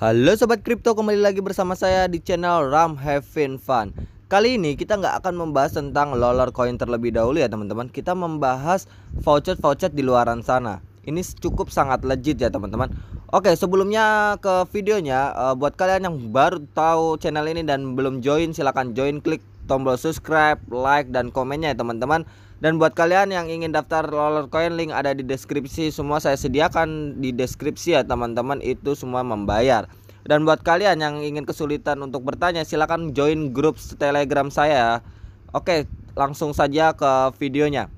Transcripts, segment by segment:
Halo sobat kripto kembali lagi bersama saya di channel Ram Having Fun. Kali ini kita nggak akan membahas tentang loler coin terlebih dahulu ya teman-teman. Kita membahas voucher-voucher di luaran sana. Ini cukup sangat legit ya teman-teman. Oke sebelumnya ke videonya uh, Buat kalian yang baru tahu channel ini dan belum join silahkan join klik tombol subscribe, like, dan komennya ya teman-teman dan buat kalian yang ingin daftar roller coin link ada di deskripsi semua saya sediakan di deskripsi ya teman-teman itu semua membayar. Dan buat kalian yang ingin kesulitan untuk bertanya silahkan join grup telegram saya. Oke langsung saja ke videonya.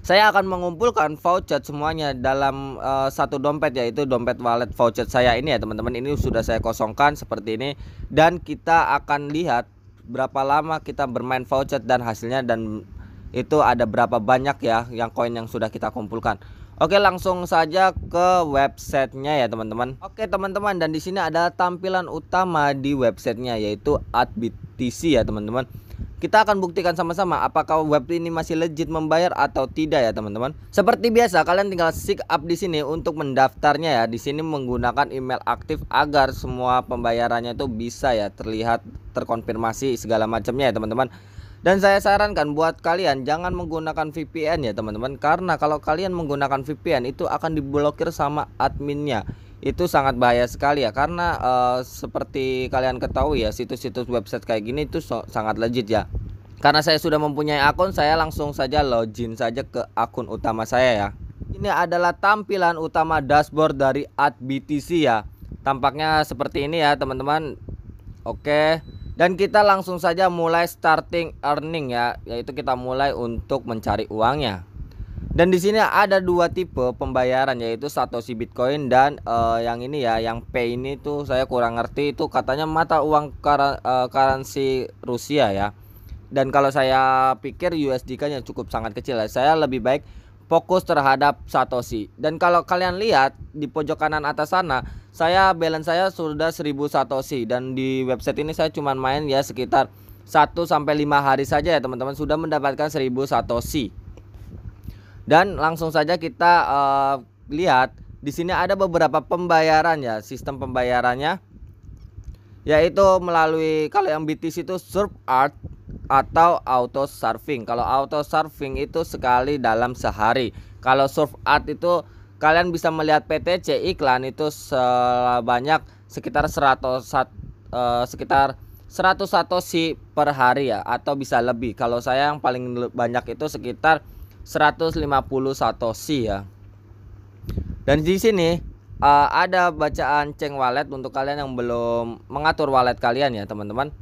Saya akan mengumpulkan voucher semuanya dalam uh, satu dompet yaitu dompet wallet voucher saya ini ya teman-teman ini sudah saya kosongkan seperti ini dan kita akan lihat berapa lama kita bermain voucher dan hasilnya dan itu ada berapa banyak ya yang koin yang sudah kita kumpulkan. Oke langsung saja ke websitenya ya teman-teman. Oke teman-teman dan di sini ada tampilan utama di websitenya yaitu AdBTC ya teman-teman. Kita akan buktikan sama-sama apakah web ini masih legit membayar atau tidak ya teman-teman. Seperti biasa kalian tinggal sign up di sini untuk mendaftarnya ya. Di sini menggunakan email aktif agar semua pembayarannya itu bisa ya terlihat terkonfirmasi segala macamnya ya teman-teman. Dan saya sarankan buat kalian jangan menggunakan VPN ya teman-teman. Karena kalau kalian menggunakan VPN itu akan diblokir sama adminnya. Itu sangat bahaya sekali ya Karena uh, seperti kalian ketahui ya situs-situs website kayak gini itu so sangat legit ya. Karena saya sudah mempunyai akun saya langsung saja login saja ke akun utama saya ya. Ini adalah tampilan utama dashboard dari AdBTC ya. Tampaknya seperti ini ya teman-teman. Oke dan kita langsung saja mulai starting earning ya, yaitu kita mulai untuk mencari uangnya. Dan di sini ada dua tipe pembayaran yaitu Satoshi Bitcoin dan uh, yang ini ya, yang Pay ini tuh saya kurang ngerti itu katanya mata uang uh, currency Rusia ya. Dan kalau saya pikir USD yang cukup sangat kecil ya. Saya lebih baik fokus terhadap Satoshi. Dan kalau kalian lihat di pojok kanan atas sana saya balance saya sudah 1000 satoshi dan di website ini saya cuma main ya sekitar 1 sampai 5 hari saja ya teman-teman sudah mendapatkan 1000 satoshi. Dan langsung saja kita uh, lihat di sini ada beberapa pembayaran ya, sistem pembayarannya yaitu melalui kalau yang BTC itu surf art atau auto surfing. Kalau auto surfing itu sekali dalam sehari. Kalau surf art itu kalian bisa melihat PTC iklan itu sebanyak sekitar 100 uh, eh, sekitar 100 satoshi per hari ya atau bisa lebih. Kalau saya yang paling banyak itu sekitar 150 satoshi ya. Dan di sini uh, ada bacaan Ceng Wallet untuk kalian yang belum mengatur wallet kalian ya, teman-teman.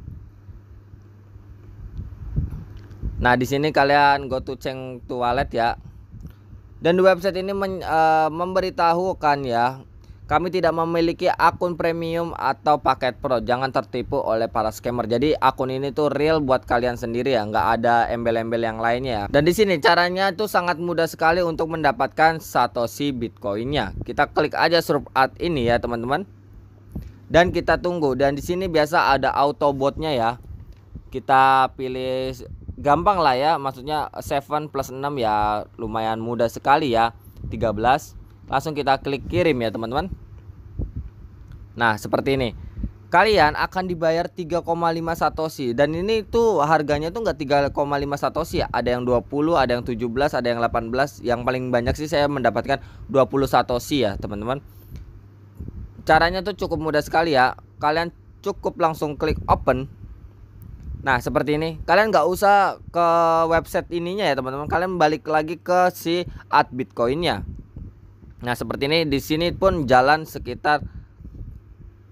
Nah, di sini kalian go to Ceng to wallet ya. Dan di website ini men, uh, memberitahukan ya, kami tidak memiliki akun premium atau paket pro. Jangan tertipu oleh para scammer. Jadi akun ini tuh real buat kalian sendiri ya, nggak ada embel-embel yang lainnya. Ya. Dan di sini caranya tuh sangat mudah sekali untuk mendapatkan satoshi bitcoinnya. Kita klik aja surf ad ini ya teman-teman. Dan kita tunggu. Dan di sini biasa ada auto botnya ya. Kita pilih gampang lah ya maksudnya 7 plus 6 ya lumayan mudah sekali ya 13 langsung kita klik kirim ya teman-teman. Nah seperti ini. Kalian akan dibayar 3,5 satoshi. Dan ini tuh harganya tuh enggak 3,5 satoshi ya. Ada yang 20 ada yang 17 ada yang 18 yang paling banyak sih saya mendapatkan 20 satoshi ya teman-teman. Caranya tuh cukup mudah sekali ya. Kalian cukup langsung klik open Nah seperti ini. Kalian nggak usah ke website ininya ya teman-teman. Kalian balik lagi ke si ad bitcoinnya. Nah seperti ini. Di sini pun jalan sekitar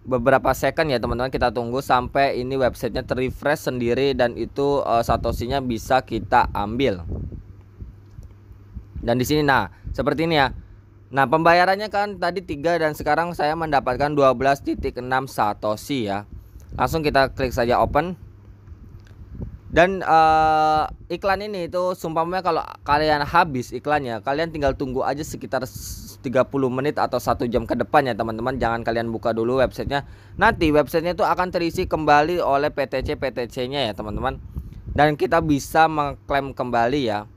beberapa second ya teman-teman. Kita tunggu sampai ini websitenya terrefresh sendiri dan itu uh, satosinya bisa kita ambil. Dan di sini nah seperti ini ya. Nah pembayarannya kan tadi tiga dan sekarang saya mendapatkan 12.6 satoshi ya. Langsung kita klik saja open dan uh, iklan ini itu sumpahnya kalau kalian habis iklannya kalian tinggal tunggu aja sekitar 30 menit atau satu jam ke depan ya teman-teman. Jangan kalian buka dulu websitenya. Nanti websitenya itu akan terisi kembali oleh PTC PTC nya ya teman-teman. Dan kita bisa mengklaim kembali ya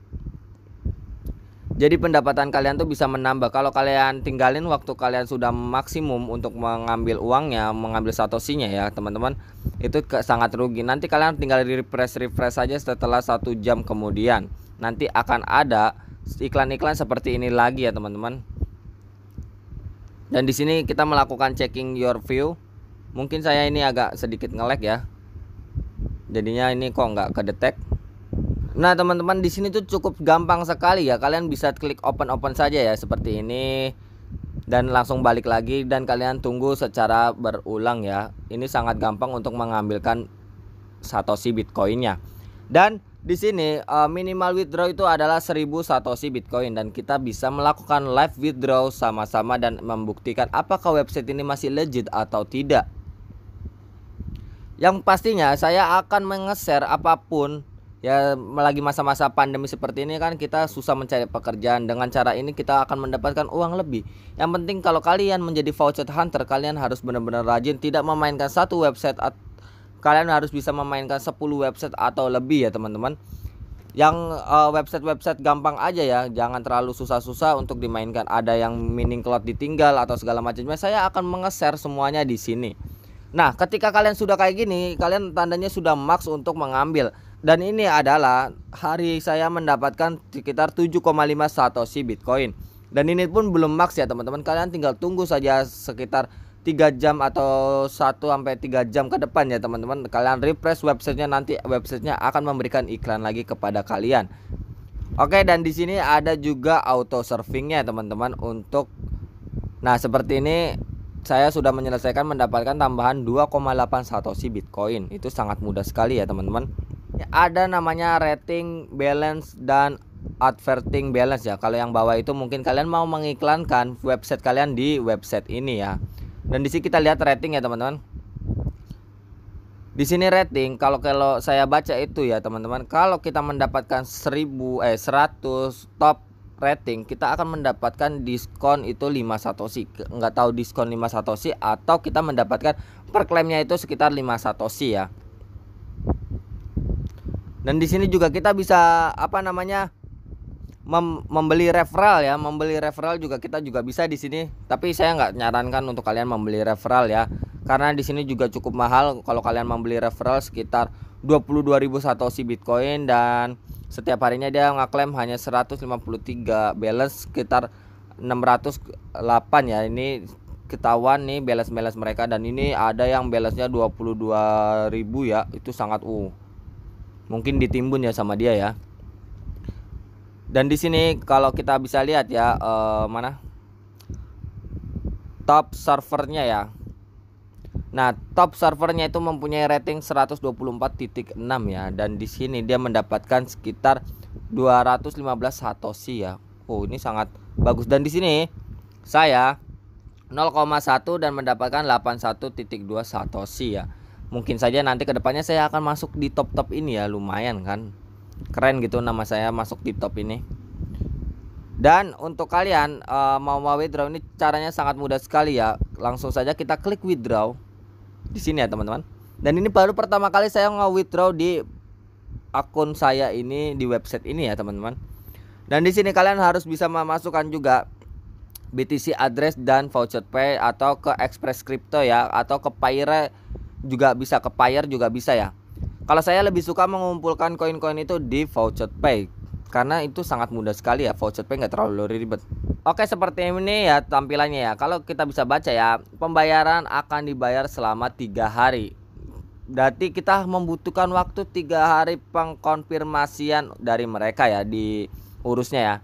jadi pendapatan kalian tuh bisa menambah. Kalau kalian tinggalin waktu kalian sudah maksimum untuk mengambil uangnya mengambil satosinya ya teman-teman itu sangat rugi. Nanti kalian tinggal di refresh refresh saja setelah satu jam kemudian. Nanti akan ada iklan-iklan seperti ini lagi ya teman-teman. Dan di sini kita melakukan checking your view. Mungkin saya ini agak sedikit ngelek ya. Jadinya ini kok nggak kedetek Nah teman-teman di sini tuh cukup gampang sekali ya. Kalian bisa klik open open saja ya seperti ini. Dan langsung balik lagi dan kalian tunggu secara berulang ya. Ini sangat gampang untuk mengambilkan satoshi bitcoinnya. Dan di sini uh, minimal withdraw itu adalah 1000 satoshi bitcoin. Dan kita bisa melakukan live withdraw sama-sama dan membuktikan apakah website ini masih legit atau tidak. Yang pastinya saya akan menge-share apa pun ya lagi masa-masa pandemi seperti ini kan kita susah mencari pekerjaan. Dengan cara ini kita akan mendapatkan uang lebih. Yang penting kalau kalian menjadi voucher hunter kalian harus benar-benar rajin tidak memainkan satu website kalian harus bisa memainkan 10 website atau lebih ya teman-teman. Yang uh, website-website gampang aja ya jangan terlalu susah-susah untuk dimainkan. Ada yang mining cloud ditinggal atau segala macamnya saya akan menge-share semuanya di sini. Nah ketika kalian sudah kayak gini kalian tandanya sudah max untuk mengambil dan ini adalah hari saya mendapatkan sekitar 7,5 satoshi bitcoin. Dan ini pun belum max ya teman-teman. Kalian tinggal tunggu saja sekitar 3 jam atau 1 sampai 3 jam ke depan ya teman-teman. Kalian refresh websitenya nanti websitenya akan memberikan iklan lagi kepada kalian. Oke dan di sini ada juga auto surfingnya teman-teman untuk Nah seperti ini saya sudah menyelesaikan mendapatkan tambahan 2,8 satoshi bitcoin. Itu sangat mudah sekali ya teman-teman ada namanya rating balance dan adverting balance ya. Kalau yang bawah itu mungkin kalian mau mengiklankan website kalian di website ini ya. Dan di sini kita lihat rating ya teman-teman. Di sini rating kalau kalau saya baca itu ya teman-teman kalau kita mendapatkan 1000 eh 100 top rating kita akan mendapatkan diskon itu 5 satoshi. Nggak tahu diskon 5 satoshi atau kita mendapatkan per klaimnya itu sekitar 5 satoshi ya dan di sini juga kita bisa apa namanya mem membeli referral ya membeli referral juga kita juga bisa di sini. Tapi saya nggak nyarankan untuk kalian membeli referral ya karena di sini juga cukup mahal. Kalau kalian membeli referral sekitar 22.000 satoshi bitcoin dan setiap harinya dia ngaklaim hanya 153 balance sekitar 608 ya. Ini ketahuan nih balance-balance mereka dan ini ada yang balance-nya 22.000 ya itu sangat uh mungkin ditimbun ya sama dia ya. Dan di sini kalau kita bisa lihat ya uh, mana? Top servernya ya. Nah, top servernya itu mempunyai rating 124.6 ya. Dan di sini dia mendapatkan sekitar 215 satoshi ya. Oh, ini sangat bagus. Dan di sini saya 0,1 dan mendapatkan 81.2 satoshi ya mungkin saja nanti ke depannya saya akan masuk di top top ini ya lumayan kan. Keren gitu nama saya masuk di top ini. Dan untuk kalian uh, mau mau withdraw ini caranya sangat mudah sekali ya. Langsung saja kita klik withdraw. Di sini ya teman-teman. Dan ini baru pertama kali saya nge withdraw di akun saya ini di website ini ya teman-teman. Dan di sini kalian harus bisa memasukkan juga BTC address dan voucher pay atau ke Express Crypto ya atau ke Paire juga bisa ke Payer juga bisa ya. Kalau saya lebih suka mengumpulkan koin-koin itu di voucher pay karena itu sangat mudah sekali ya voucher pay nggak terlalu ribet. Oke seperti ini ya tampilannya ya. Kalau kita bisa baca ya pembayaran akan dibayar selama tiga hari. Berarti kita membutuhkan waktu tiga hari pengkonfirmasian dari mereka ya di urusnya ya.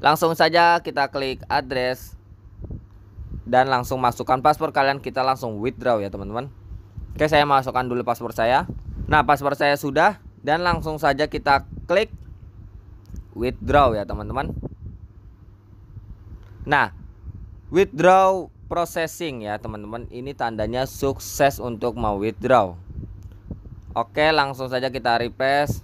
Langsung saja kita klik address dan langsung masukkan paspor kalian kita langsung withdraw ya teman-teman. Oke saya masukkan dulu paspor saya. Nah paspor saya sudah dan langsung saja kita klik withdraw ya teman-teman. Nah withdraw processing ya teman-teman. Ini tandanya sukses untuk mau withdraw oke langsung saja kita refresh.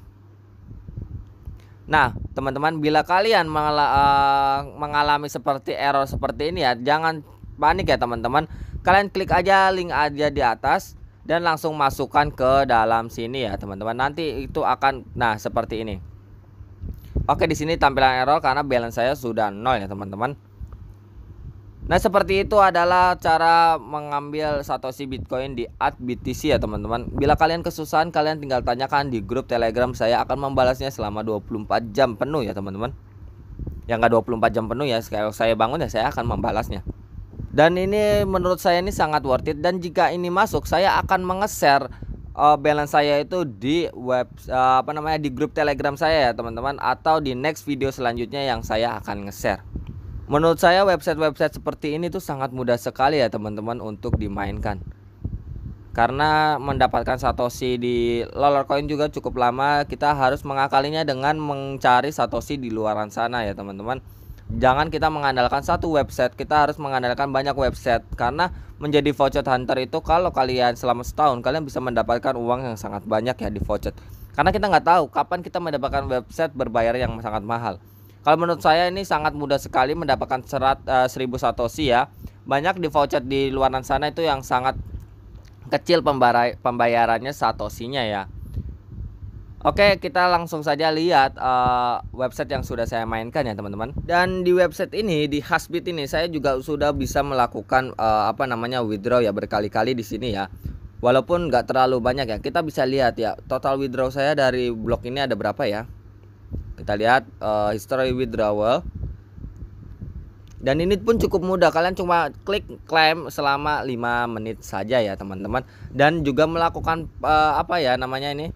Nah, teman-teman, bila kalian eh, mengalami seperti error seperti ini ya, jangan panik ya teman-teman. Kalian klik aja link aja di atas dan langsung masukkan ke dalam sini ya teman-teman. Nanti itu akan nah seperti ini. Oke di sini tampilan error karena balance saya sudah nol ya teman-teman. Nah seperti itu adalah cara mengambil Satoshi Bitcoin di BTC ya teman-teman. Bila kalian kesusahan kalian tinggal tanyakan di grup telegram. Saya akan membalasnya selama 24 jam penuh ya teman-teman. Yang nggak 24 jam penuh ya. Kalau saya bangun ya saya akan membalasnya Dan ini menurut saya ini sangat worth it dan jika ini masuk saya akan mengeser uh, balance saya itu di web uh, apa namanya di grup telegram saya ya teman-teman Atau di next video selanjutnya yang saya akan nge-share Menurut saya website-website seperti ini tuh sangat mudah sekali ya teman-teman untuk dimainkan. Karena mendapatkan satoshi di Lollercoin juga cukup lama, kita harus mengakalinya dengan mencari satoshi di luaran sana ya teman-teman. Jangan kita mengandalkan satu website, kita harus mengandalkan banyak website karena menjadi voucher hunter itu kalau kalian selama setahun kalian bisa mendapatkan uang yang sangat banyak ya di voucher. Karena kita nggak tahu kapan kita mendapatkan website berbayar yang sangat mahal. Kalau menurut saya ini sangat mudah sekali mendapatkan serat uh, 1000 satoshi ya. Banyak di voucher di luar sana itu yang sangat kecil pembayarannya satoshinya ya. Oke, kita langsung saja lihat uh, website yang sudah saya mainkan ya teman-teman. Dan di website ini di Hasbit ini saya juga sudah bisa melakukan uh, apa namanya withdraw ya berkali-kali di sini ya. Walaupun nggak terlalu banyak ya. Kita bisa lihat ya total withdraw saya dari blok ini ada berapa ya? kita lihat uh, history withdrawal dan ini pun cukup mudah kalian cuma klik claim selama 5 menit saja ya teman-teman dan juga melakukan uh, apa ya namanya ini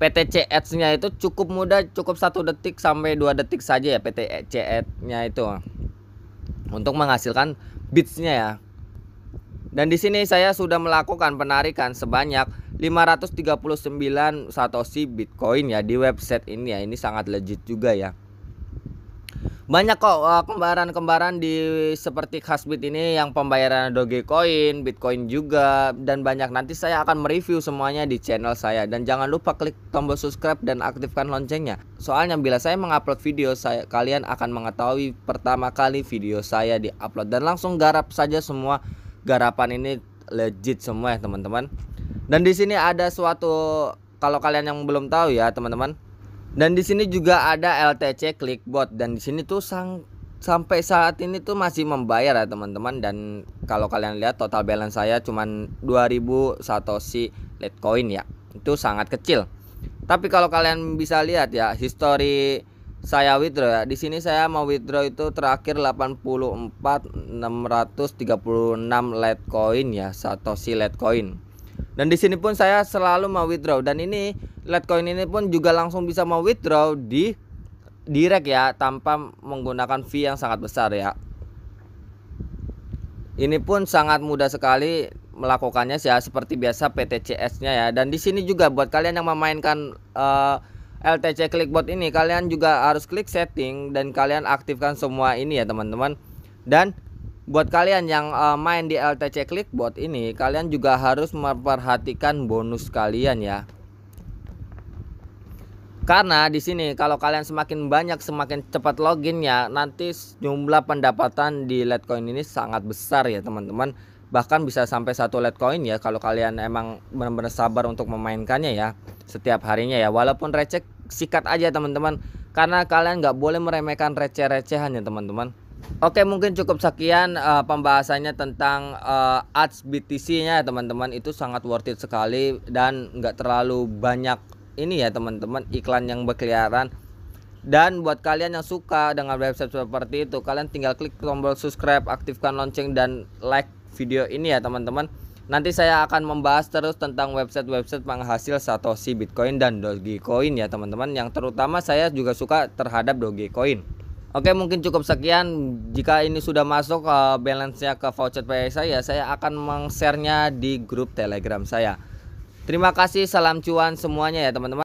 PTC ads nya itu cukup mudah cukup satu detik sampai dua detik saja ya PTC ads nya itu untuk menghasilkan bitsnya ya dan di sini saya sudah melakukan penarikan sebanyak 539 Satoshi Bitcoin ya di website ini ya. Ini sangat legit juga ya. Banyak kok uh, kembaran-kembaran di seperti Hasbit ini yang pembayaran Dogecoin, Bitcoin juga dan banyak nanti saya akan mereview semuanya di channel saya dan jangan lupa klik tombol subscribe dan aktifkan loncengnya. Soalnya bila saya mengupload video saya kalian akan mengetahui pertama kali video saya diupload dan langsung garap saja semua garapan ini legit semua ya teman-teman. Dan di sini ada suatu kalau kalian yang belum tahu ya teman-teman. Dan di sini juga ada LTC Clickbot dan di sini tuh sang sampai saat ini tuh masih membayar ya teman-teman dan kalau kalian lihat total balance saya cuman 2000 satoshi Litecoin ya. Itu sangat kecil. Tapi kalau kalian bisa lihat ya history saya withdraw ya. Di sini saya mau withdraw itu terakhir 84 636 Litecoin ya, Satoshi Litecoin. Dan di sini pun saya selalu mau withdraw dan ini Litecoin ini pun juga langsung bisa mau withdraw di direct ya tanpa menggunakan fee yang sangat besar ya. Ini pun sangat mudah sekali melakukannya ya seperti biasa PTCS-nya ya. Dan di sini juga buat kalian yang memainkan uh, eh, LTC Clickbot ini kalian juga harus klik setting dan kalian aktifkan semua ini ya teman-teman. Dan buat kalian yang uh, main di LTC Clickbot ini kalian juga harus memperhatikan bonus kalian ya. Karena di sini kalau kalian semakin banyak semakin cepat login ya nanti jumlah pendapatan di Litecoin ini sangat besar ya teman-teman. Bahkan bisa sampai satu Litecoin ya kalau kalian emang benar-benar sabar untuk memainkannya ya setiap harinya ya. Walaupun receh sikat aja teman-teman. Karena kalian nggak boleh meremehkan receh-recehan ya teman-teman Oke mungkin cukup sekian uh, pembahasannya tentang uh, ads BTC-nya ya teman-teman. Itu sangat worth it sekali dan nggak terlalu banyak ini ya teman-teman iklan yang berkeliaran. Dan buat kalian yang suka dengan website seperti itu kalian tinggal klik tombol subscribe aktifkan lonceng dan like video ini ya teman-teman. Nanti saya akan membahas terus tentang website-website penghasil Satoshi Bitcoin dan Dogecoin ya teman-teman. Yang terutama saya juga suka terhadap Dogecoin Oke mungkin cukup sekian. Jika ini sudah masuk uh, balance-nya ke voucher pay saya saya akan meng-share-nya di grup telegram saya. Terima kasih salam cuan semuanya ya teman-teman